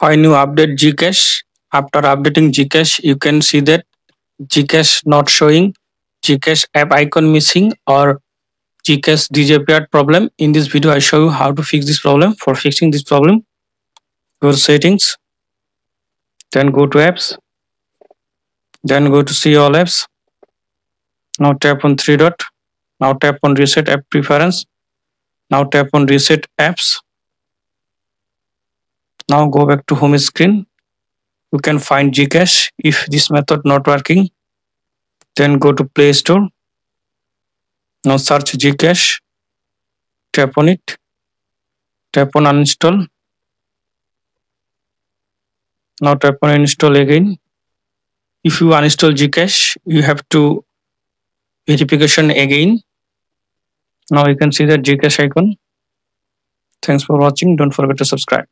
when you update GCash after updating GCash you can see that GCash not showing GCash app icon missing or GCash disappeared problem. In this video i show you how to fix this problem. For fixing this problem go to settings then go to apps then go to see all apps. Now tap on three dot now tap on reset app preference now tap on reset apps now go back to home screen. You can find GCash if this method not working then go to play store. Now search GCash tap on it. Tap on uninstall. Now tap on install again. If you uninstall GCash you have to verification again. Now you can see the GCash icon. Thanks for watching. Don't forget to subscribe